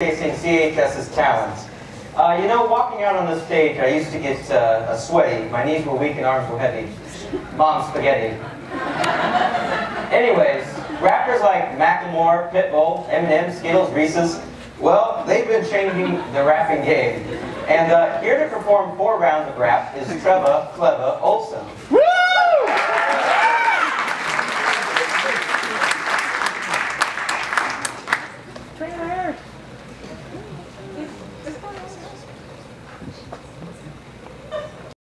Facing CHS's talents. Uh, you know, walking out on the stage, I used to get uh, sweaty. My knees were weak and arms were heavy. Mom's spaghetti. Anyways, rappers like Macklemore, Pitbull, Eminem, Skittles, Reese's, well, they've been changing the rapping game. And uh, here to perform four rounds of rap is Trevor Clever Olson. Trevor!